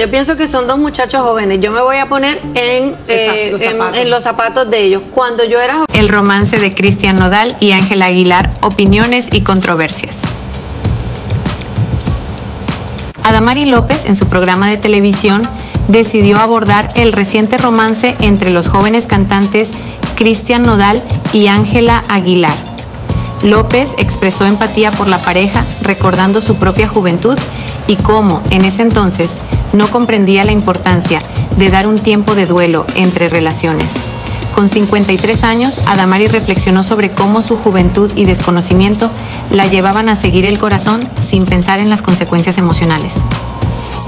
Yo pienso que son dos muchachos jóvenes. Yo me voy a poner en, eh, los en- zapatos. en los zapatos de ellos. Cuando yo era El romance de Cristian Nodal y Ángela Aguilar, opiniones y controversias. Adamari López, en su programa de televisión, decidió abordar el reciente romance entre los jóvenes cantantes Cristian Nodal y Ángela Aguilar. López expresó empatía por la pareja, recordando su propia juventud y cómo, en ese entonces, no comprendía la importancia de dar un tiempo de duelo entre relaciones. Con 53 años, Adamari reflexionó sobre cómo su juventud y desconocimiento la llevaban a seguir el corazón sin pensar en las consecuencias emocionales.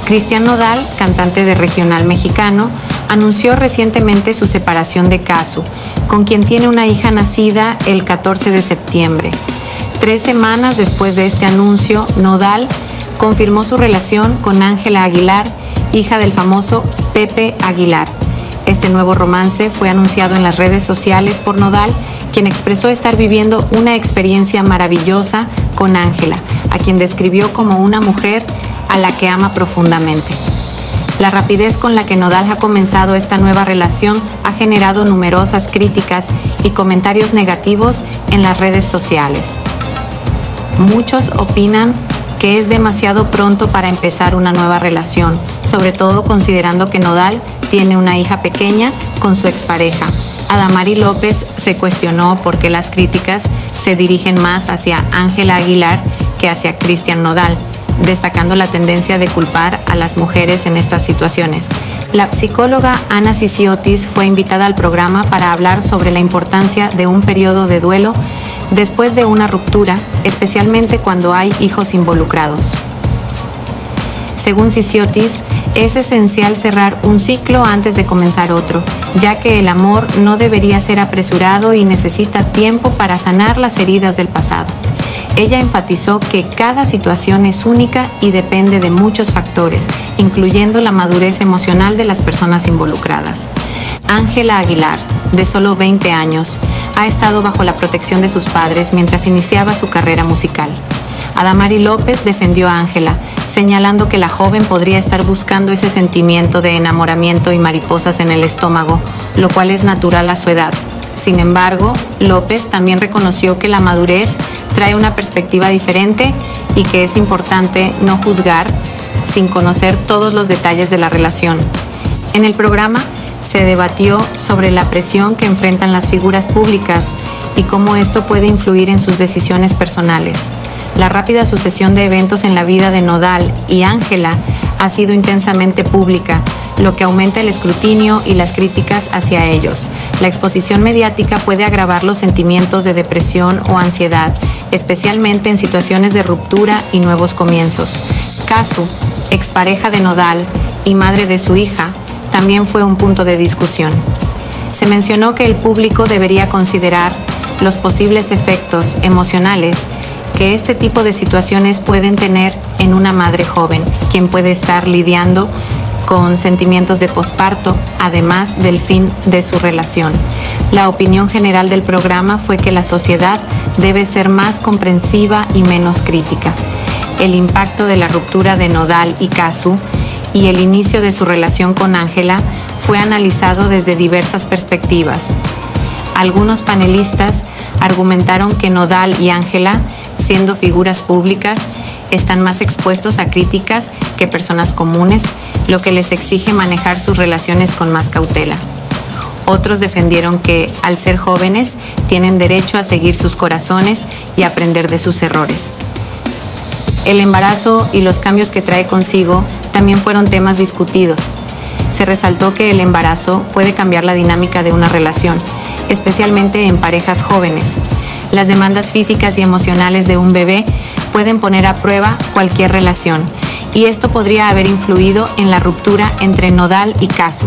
Cristian Nodal, cantante de regional mexicano, anunció recientemente su separación de Casu, con quien tiene una hija nacida el 14 de septiembre. Tres semanas después de este anuncio, Nodal confirmó su relación con Ángela Aguilar, hija del famoso Pepe Aguilar. Este nuevo romance fue anunciado en las redes sociales por Nodal, quien expresó estar viviendo una experiencia maravillosa con Ángela, a quien describió como una mujer a la que ama profundamente. La rapidez con la que Nodal ha comenzado esta nueva relación ha generado numerosas críticas y comentarios negativos en las redes sociales. Muchos opinan que es demasiado pronto para empezar una nueva relación, sobre todo considerando que Nodal tiene una hija pequeña con su expareja. Adamari López se cuestionó por qué las críticas se dirigen más hacia Ángela Aguilar que hacia Cristian Nodal, destacando la tendencia de culpar a las mujeres en estas situaciones. La psicóloga Ana Sisiotis fue invitada al programa para hablar sobre la importancia de un periodo de duelo después de una ruptura, especialmente cuando hay hijos involucrados. Según Sisiotis, es esencial cerrar un ciclo antes de comenzar otro, ya que el amor no debería ser apresurado y necesita tiempo para sanar las heridas del pasado. Ella enfatizó que cada situación es única y depende de muchos factores, incluyendo la madurez emocional de las personas involucradas. Ángela Aguilar, de solo 20 años, ha estado bajo la protección de sus padres mientras iniciaba su carrera musical. Adamari López defendió a Ángela, señalando que la joven podría estar buscando ese sentimiento de enamoramiento y mariposas en el estómago, lo cual es natural a su edad. Sin embargo, López también reconoció que la madurez trae una perspectiva diferente y que es importante no juzgar sin conocer todos los detalles de la relación. En el programa se debatió sobre la presión que enfrentan las figuras públicas y cómo esto puede influir en sus decisiones personales. La rápida sucesión de eventos en la vida de Nodal y Ángela ha sido intensamente pública, lo que aumenta el escrutinio y las críticas hacia ellos. La exposición mediática puede agravar los sentimientos de depresión o ansiedad, especialmente en situaciones de ruptura y nuevos comienzos. Casu, expareja de Nodal y madre de su hija, también fue un punto de discusión. Se mencionó que el público debería considerar los posibles efectos emocionales que este tipo de situaciones pueden tener en una madre joven, quien puede estar lidiando con sentimientos de posparto, además del fin de su relación. La opinión general del programa fue que la sociedad debe ser más comprensiva y menos crítica. El impacto de la ruptura de Nodal y Casu y el inicio de su relación con Ángela fue analizado desde diversas perspectivas. Algunos panelistas argumentaron que Nodal y Ángela, siendo figuras públicas, están más expuestos a críticas que personas comunes, lo que les exige manejar sus relaciones con más cautela. Otros defendieron que, al ser jóvenes, tienen derecho a seguir sus corazones y aprender de sus errores. El embarazo y los cambios que trae consigo también fueron temas discutidos. Se resaltó que el embarazo puede cambiar la dinámica de una relación, especialmente en parejas jóvenes. Las demandas físicas y emocionales de un bebé pueden poner a prueba cualquier relación, y esto podría haber influido en la ruptura entre Nodal y Casu.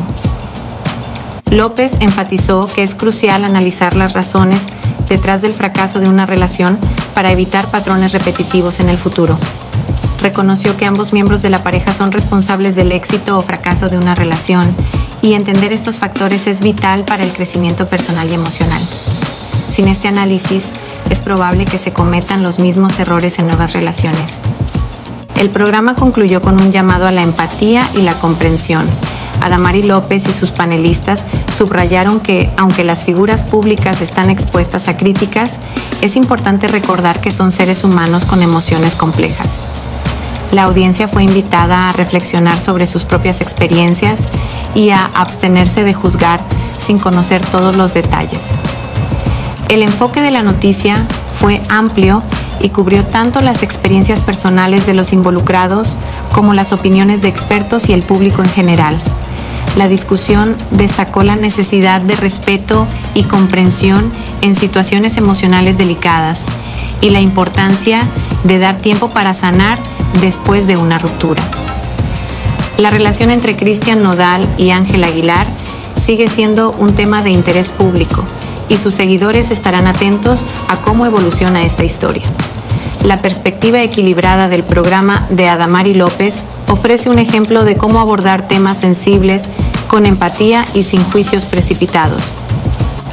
López enfatizó que es crucial analizar las razones detrás del fracaso de una relación para evitar patrones repetitivos en el futuro. Reconoció que ambos miembros de la pareja son responsables del éxito o fracaso de una relación y entender estos factores es vital para el crecimiento personal y emocional. Sin este análisis, es probable que se cometan los mismos errores en nuevas relaciones. El programa concluyó con un llamado a la empatía y la comprensión. Adamari López y sus panelistas subrayaron que, aunque las figuras públicas están expuestas a críticas, es importante recordar que son seres humanos con emociones complejas. La audiencia fue invitada a reflexionar sobre sus propias experiencias y a abstenerse de juzgar sin conocer todos los detalles. El enfoque de la noticia fue amplio y cubrió tanto las experiencias personales de los involucrados como las opiniones de expertos y el público en general. La discusión destacó la necesidad de respeto y comprensión en situaciones emocionales delicadas y la importancia de dar tiempo para sanar después de una ruptura. La relación entre Cristian Nodal y Ángel Aguilar sigue siendo un tema de interés público y sus seguidores estarán atentos a cómo evoluciona esta historia. La perspectiva equilibrada del programa de Adamari López ofrece un ejemplo de cómo abordar temas sensibles con empatía y sin juicios precipitados.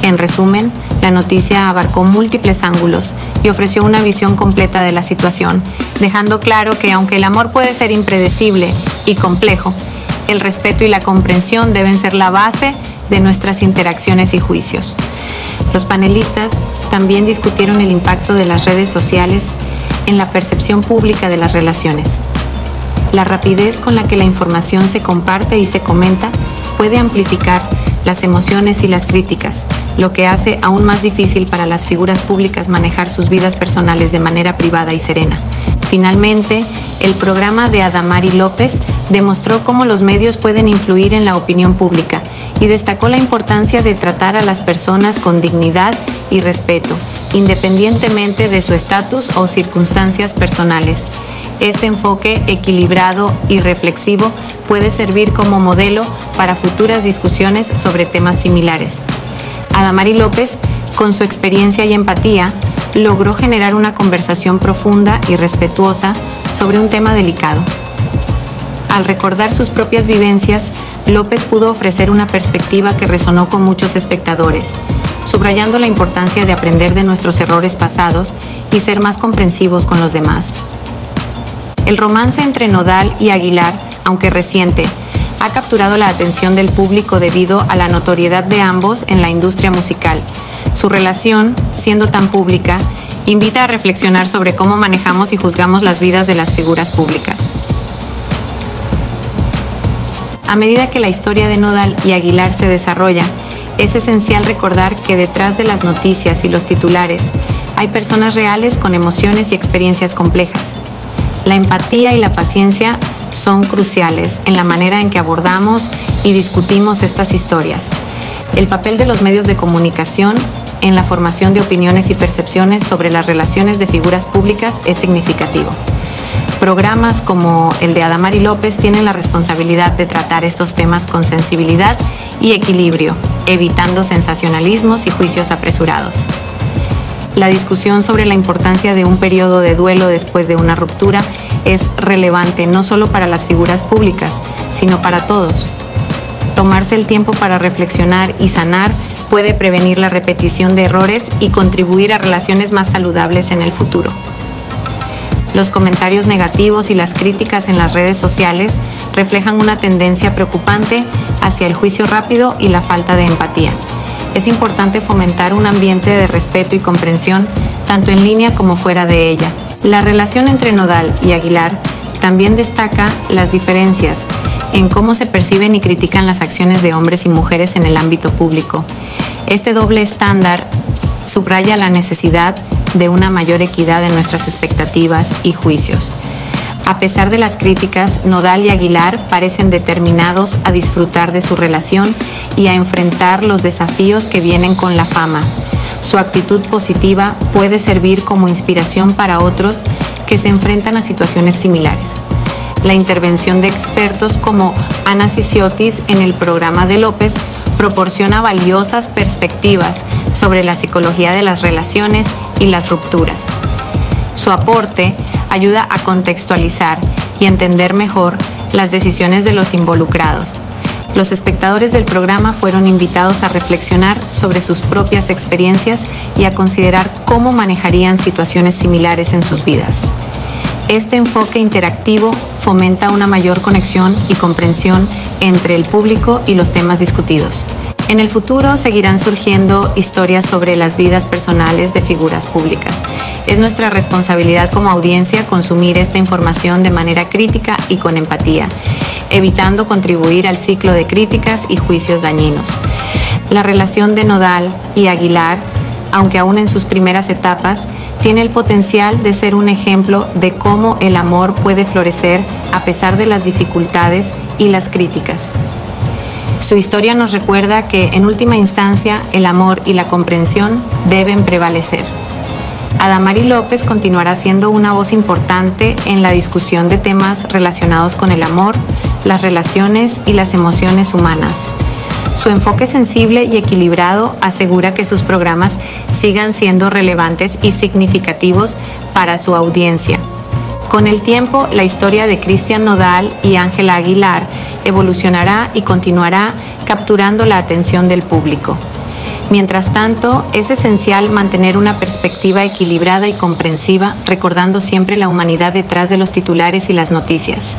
En resumen, la noticia abarcó múltiples ángulos y ofreció una visión completa de la situación, dejando claro que aunque el amor puede ser impredecible y complejo, el respeto y la comprensión deben ser la base de nuestras interacciones y juicios. Los panelistas también discutieron el impacto de las redes sociales en la percepción pública de las relaciones. La rapidez con la que la información se comparte y se comenta puede amplificar las emociones y las críticas, lo que hace aún más difícil para las figuras públicas manejar sus vidas personales de manera privada y serena. Finalmente, el programa de Adamari López demostró cómo los medios pueden influir en la opinión pública y destacó la importancia de tratar a las personas con dignidad y respeto, independientemente de su estatus o circunstancias personales. Este enfoque equilibrado y reflexivo puede servir como modelo para futuras discusiones sobre temas similares. Adamari López, con su experiencia y empatía, logró generar una conversación profunda y respetuosa sobre un tema delicado. Al recordar sus propias vivencias, López pudo ofrecer una perspectiva que resonó con muchos espectadores, subrayando la importancia de aprender de nuestros errores pasados y ser más comprensivos con los demás. El romance entre Nodal y Aguilar, aunque reciente, ha capturado la atención del público debido a la notoriedad de ambos en la industria musical. Su relación, siendo tan pública, invita a reflexionar sobre cómo manejamos y juzgamos las vidas de las figuras públicas. A medida que la historia de Nodal y Aguilar se desarrolla, es esencial recordar que detrás de las noticias y los titulares hay personas reales con emociones y experiencias complejas. La empatía y la paciencia son cruciales en la manera en que abordamos y discutimos estas historias. El papel de los medios de comunicación en la formación de opiniones y percepciones sobre las relaciones de figuras públicas es significativo. Programas como el de Adamari López tienen la responsabilidad de tratar estos temas con sensibilidad y equilibrio, evitando sensacionalismos y juicios apresurados. La discusión sobre la importancia de un periodo de duelo después de una ruptura es relevante no solo para las figuras públicas, sino para todos. Tomarse el tiempo para reflexionar y sanar puede prevenir la repetición de errores y contribuir a relaciones más saludables en el futuro. Los comentarios negativos y las críticas en las redes sociales reflejan una tendencia preocupante hacia el juicio rápido y la falta de empatía. Es importante fomentar un ambiente de respeto y comprensión tanto en línea como fuera de ella. La relación entre Nodal y Aguilar también destaca las diferencias en cómo se perciben y critican las acciones de hombres y mujeres en el ámbito público. Este doble estándar subraya la necesidad de una mayor equidad en nuestras expectativas y juicios. A pesar de las críticas, Nodal y Aguilar parecen determinados a disfrutar de su relación y a enfrentar los desafíos que vienen con la fama. Su actitud positiva puede servir como inspiración para otros que se enfrentan a situaciones similares. La intervención de expertos como Ana Sisiotis en el programa de López proporciona valiosas perspectivas sobre la psicología de las relaciones y las rupturas. Su aporte ayuda a contextualizar y entender mejor las decisiones de los involucrados. Los espectadores del programa fueron invitados a reflexionar sobre sus propias experiencias y a considerar cómo manejarían situaciones similares en sus vidas. Este enfoque interactivo fomenta una mayor conexión y comprensión entre el público y los temas discutidos. En el futuro seguirán surgiendo historias sobre las vidas personales de figuras públicas. Es nuestra responsabilidad como audiencia consumir esta información de manera crítica y con empatía, evitando contribuir al ciclo de críticas y juicios dañinos. La relación de Nodal y Aguilar, aunque aún en sus primeras etapas, tiene el potencial de ser un ejemplo de cómo el amor puede florecer a pesar de las dificultades y las críticas. Su historia nos recuerda que en última instancia el amor y la comprensión deben prevalecer. Adamari López continuará siendo una voz importante en la discusión de temas relacionados con el amor, las relaciones y las emociones humanas. Su enfoque sensible y equilibrado asegura que sus programas sigan siendo relevantes y significativos para su audiencia. Con el tiempo, la historia de Cristian Nodal y Ángela Aguilar evolucionará y continuará capturando la atención del público. Mientras tanto, es esencial mantener una perspectiva equilibrada y comprensiva, recordando siempre la humanidad detrás de los titulares y las noticias.